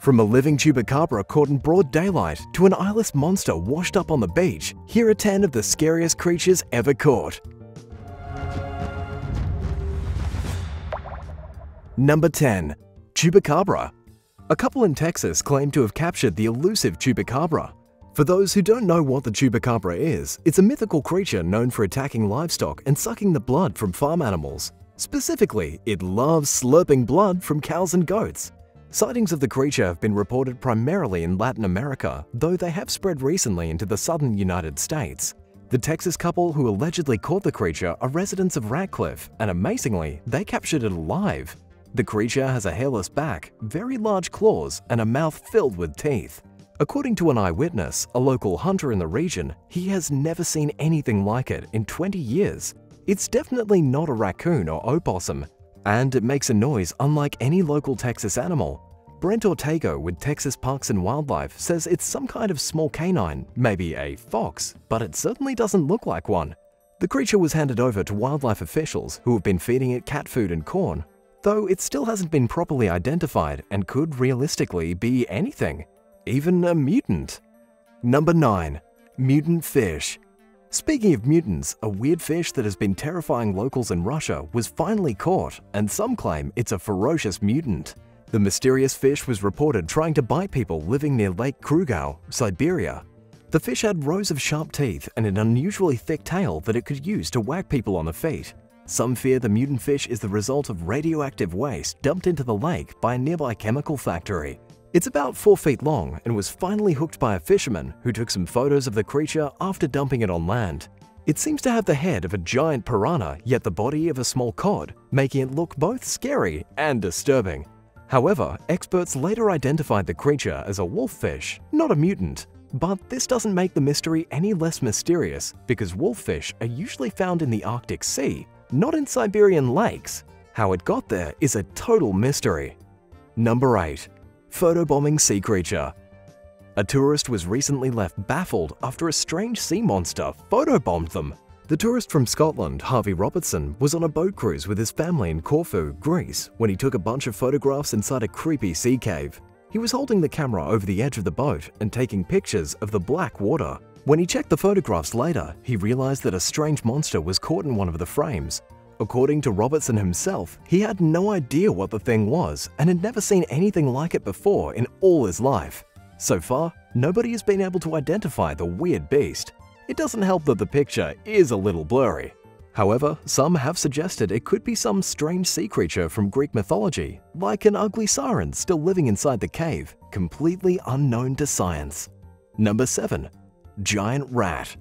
From a living chupacabra caught in broad daylight to an eyeless monster washed up on the beach, here are 10 of the scariest creatures ever caught. Number 10. Chupacabra A couple in Texas claim to have captured the elusive chupacabra. For those who don't know what the chupacabra is, it's a mythical creature known for attacking livestock and sucking the blood from farm animals. Specifically, it loves slurping blood from cows and goats. Sightings of the creature have been reported primarily in Latin America, though they have spread recently into the southern United States. The Texas couple who allegedly caught the creature are residents of Ratcliff, and amazingly, they captured it alive. The creature has a hairless back, very large claws, and a mouth filled with teeth. According to an eyewitness, a local hunter in the region, he has never seen anything like it in 20 years. It's definitely not a raccoon or opossum, and it makes a noise unlike any local Texas animal. Brent Ortego with Texas Parks and Wildlife says it's some kind of small canine, maybe a fox, but it certainly doesn't look like one. The creature was handed over to wildlife officials who have been feeding it cat food and corn, though it still hasn't been properly identified and could realistically be anything, even a mutant. Number 9. Mutant Fish Speaking of mutants, a weird fish that has been terrifying locals in Russia was finally caught, and some claim it's a ferocious mutant. The mysterious fish was reported trying to bite people living near Lake Krugau, Siberia. The fish had rows of sharp teeth and an unusually thick tail that it could use to whack people on the feet. Some fear the mutant fish is the result of radioactive waste dumped into the lake by a nearby chemical factory. It's about 4 feet long and was finally hooked by a fisherman who took some photos of the creature after dumping it on land. It seems to have the head of a giant piranha yet the body of a small cod, making it look both scary and disturbing. However, experts later identified the creature as a wolffish, not a mutant. But this doesn't make the mystery any less mysterious because wolffish are usually found in the Arctic Sea, not in Siberian lakes. How it got there is a total mystery. Number 8 photobombing sea creature. A tourist was recently left baffled after a strange sea monster photobombed them. The tourist from Scotland, Harvey Robertson, was on a boat cruise with his family in Corfu, Greece, when he took a bunch of photographs inside a creepy sea cave. He was holding the camera over the edge of the boat and taking pictures of the black water. When he checked the photographs later, he realized that a strange monster was caught in one of the frames. According to Robertson himself, he had no idea what the thing was and had never seen anything like it before in all his life. So far, nobody has been able to identify the weird beast. It doesn't help that the picture is a little blurry. However, some have suggested it could be some strange sea creature from Greek mythology, like an ugly siren still living inside the cave, completely unknown to science. Number 7. Giant Rat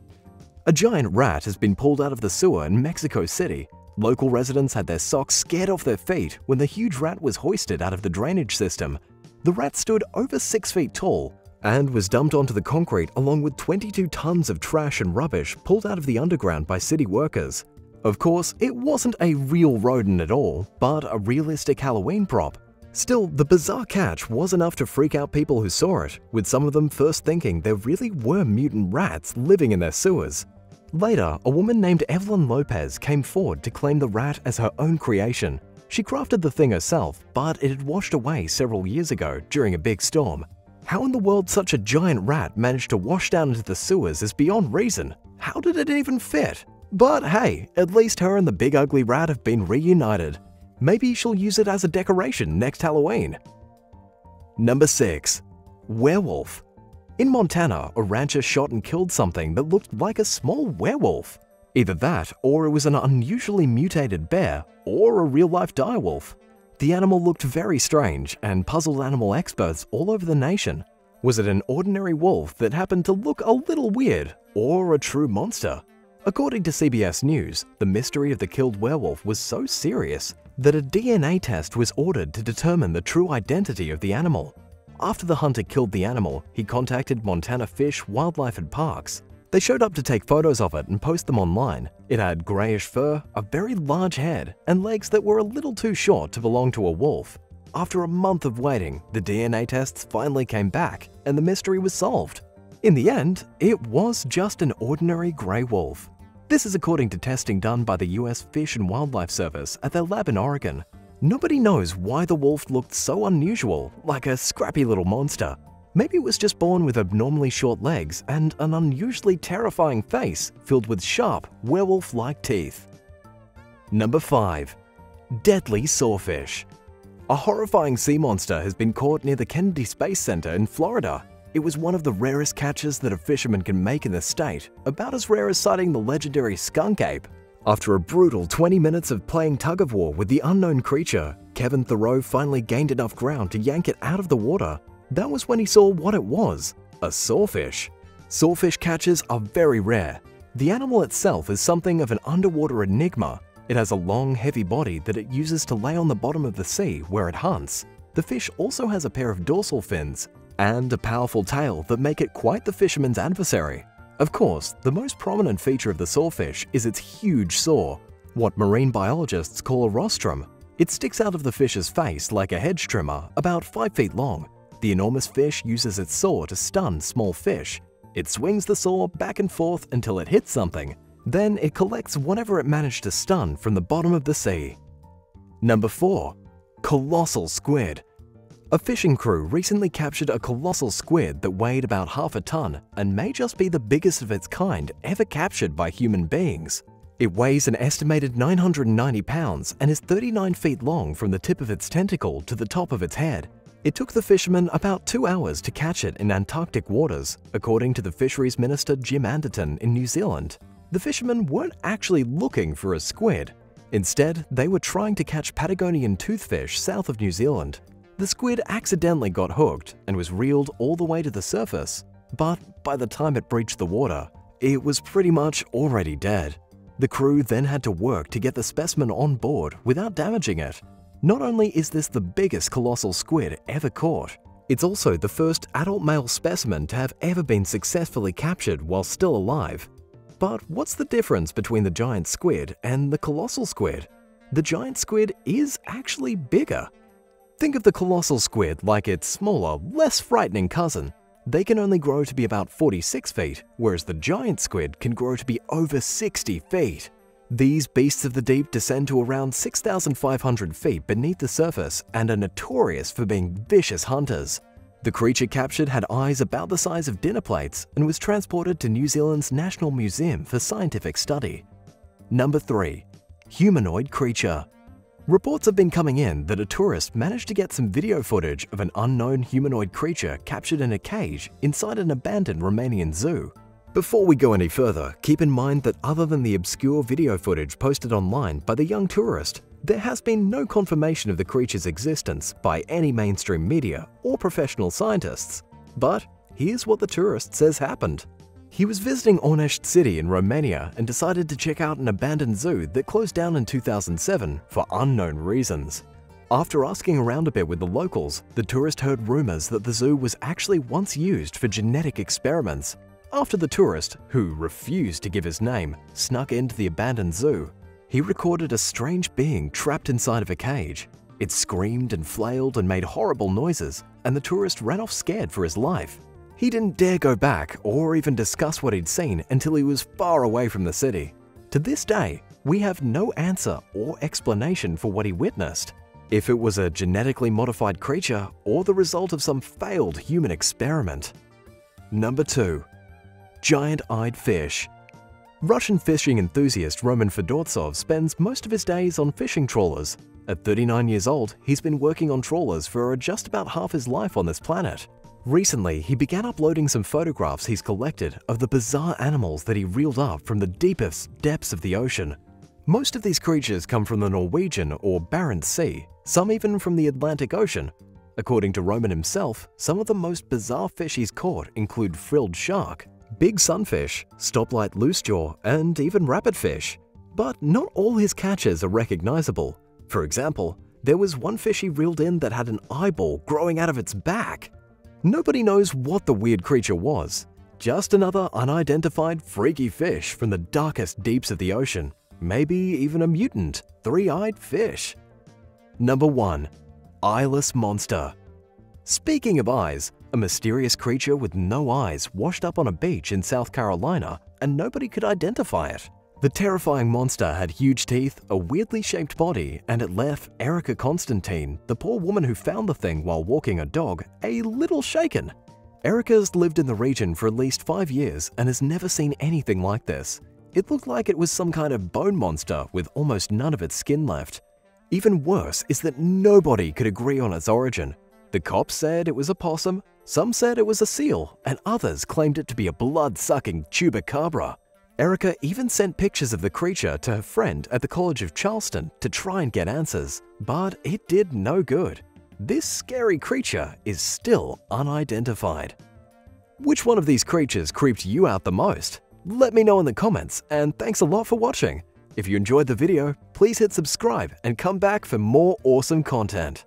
A giant rat has been pulled out of the sewer in Mexico City Local residents had their socks scared off their feet when the huge rat was hoisted out of the drainage system. The rat stood over 6 feet tall and was dumped onto the concrete along with 22 tons of trash and rubbish pulled out of the underground by city workers. Of course, it wasn't a real rodent at all, but a realistic Halloween prop. Still, the bizarre catch was enough to freak out people who saw it, with some of them first thinking there really were mutant rats living in their sewers. Later, a woman named Evelyn Lopez came forward to claim the rat as her own creation. She crafted the thing herself, but it had washed away several years ago during a big storm. How in the world such a giant rat managed to wash down into the sewers is beyond reason. How did it even fit? But hey, at least her and the big ugly rat have been reunited. Maybe she'll use it as a decoration next Halloween. Number 6. Werewolf in Montana, a rancher shot and killed something that looked like a small werewolf. Either that, or it was an unusually mutated bear, or a real-life direwolf. The animal looked very strange and puzzled animal experts all over the nation. Was it an ordinary wolf that happened to look a little weird, or a true monster? According to CBS News, the mystery of the killed werewolf was so serious that a DNA test was ordered to determine the true identity of the animal. After the hunter killed the animal, he contacted Montana Fish, Wildlife and Parks. They showed up to take photos of it and post them online. It had grayish fur, a very large head, and legs that were a little too short to belong to a wolf. After a month of waiting, the DNA tests finally came back and the mystery was solved. In the end, it was just an ordinary grey wolf. This is according to testing done by the US Fish and Wildlife Service at their lab in Oregon. Nobody knows why the wolf looked so unusual, like a scrappy little monster. Maybe it was just born with abnormally short legs and an unusually terrifying face filled with sharp, werewolf-like teeth. Number 5. Deadly Sawfish A horrifying sea monster has been caught near the Kennedy Space Center in Florida. It was one of the rarest catches that a fisherman can make in the state, about as rare as sighting the legendary skunk ape. After a brutal 20 minutes of playing tug-of-war with the unknown creature, Kevin Thoreau finally gained enough ground to yank it out of the water. That was when he saw what it was, a sawfish. Sawfish catches are very rare. The animal itself is something of an underwater enigma. It has a long, heavy body that it uses to lay on the bottom of the sea where it hunts. The fish also has a pair of dorsal fins and a powerful tail that make it quite the fisherman's adversary. Of course, the most prominent feature of the sawfish is its huge saw, what marine biologists call a rostrum. It sticks out of the fish's face like a hedge trimmer, about 5 feet long. The enormous fish uses its saw to stun small fish. It swings the saw back and forth until it hits something. Then it collects whatever it managed to stun from the bottom of the sea. Number 4. Colossal Squid A fishing crew recently captured a colossal squid that weighed about half a ton and may just be the biggest of its kind ever captured by human beings. It weighs an estimated 990 pounds and is 39 feet long from the tip of its tentacle to the top of its head. It took the fishermen about two hours to catch it in Antarctic waters, according to the fisheries minister Jim Anderton in New Zealand. The fishermen weren't actually looking for a squid. Instead, they were trying to catch Patagonian toothfish south of New Zealand. The squid accidentally got hooked and was reeled all the way to the surface. But by the time it breached the water, it was pretty much already dead. The crew then had to work to get the specimen on board without damaging it, not only is this the biggest colossal squid ever caught, it's also the first adult male specimen to have ever been successfully captured while still alive. But what's the difference between the giant squid and the colossal squid? The giant squid is actually bigger. Think of the colossal squid like its smaller, less frightening cousin. They can only grow to be about 46 feet, whereas the giant squid can grow to be over 60 feet. These beasts of the deep descend to around 6,500 feet beneath the surface and are notorious for being vicious hunters. The creature captured had eyes about the size of dinner plates and was transported to New Zealand's National Museum for scientific study. Number 3. Humanoid Creature Reports have been coming in that a tourist managed to get some video footage of an unknown humanoid creature captured in a cage inside an abandoned Romanian zoo. Before we go any further, keep in mind that other than the obscure video footage posted online by the young tourist, there has been no confirmation of the creature's existence by any mainstream media or professional scientists. But here's what the tourist says happened. He was visiting Ornești City in Romania and decided to check out an abandoned zoo that closed down in 2007 for unknown reasons. After asking around a bit with the locals, the tourist heard rumors that the zoo was actually once used for genetic experiments after the tourist, who refused to give his name, snuck into the abandoned zoo, he recorded a strange being trapped inside of a cage. It screamed and flailed and made horrible noises, and the tourist ran off scared for his life. He didn't dare go back or even discuss what he'd seen until he was far away from the city. To this day, we have no answer or explanation for what he witnessed. If it was a genetically modified creature or the result of some failed human experiment. Number 2 giant-eyed fish. Russian fishing enthusiast Roman Fedortsov spends most of his days on fishing trawlers. At 39 years old, he's been working on trawlers for just about half his life on this planet. Recently, he began uploading some photographs he's collected of the bizarre animals that he reeled up from the deepest depths of the ocean. Most of these creatures come from the Norwegian or Barents Sea, some even from the Atlantic Ocean. According to Roman himself, some of the most bizarre fish he's caught include frilled shark, big sunfish, stoplight loosejaw, and even rabbitfish. But not all his catches are recognizable. For example, there was one fish he reeled in that had an eyeball growing out of its back. Nobody knows what the weird creature was. Just another unidentified freaky fish from the darkest deeps of the ocean. Maybe even a mutant, three-eyed fish. Number 1. Eyeless Monster Speaking of eyes, a mysterious creature with no eyes washed up on a beach in South Carolina and nobody could identify it. The terrifying monster had huge teeth, a weirdly shaped body, and it left Erica Constantine, the poor woman who found the thing while walking a dog, a little shaken. Erica's lived in the region for at least five years and has never seen anything like this. It looked like it was some kind of bone monster with almost none of its skin left. Even worse is that nobody could agree on its origin. The cops said it was a possum, some said it was a seal, and others claimed it to be a blood-sucking chupacabra. Erica even sent pictures of the creature to her friend at the College of Charleston to try and get answers, but it did no good. This scary creature is still unidentified. Which one of these creatures creeped you out the most? Let me know in the comments, and thanks a lot for watching. If you enjoyed the video, please hit subscribe and come back for more awesome content.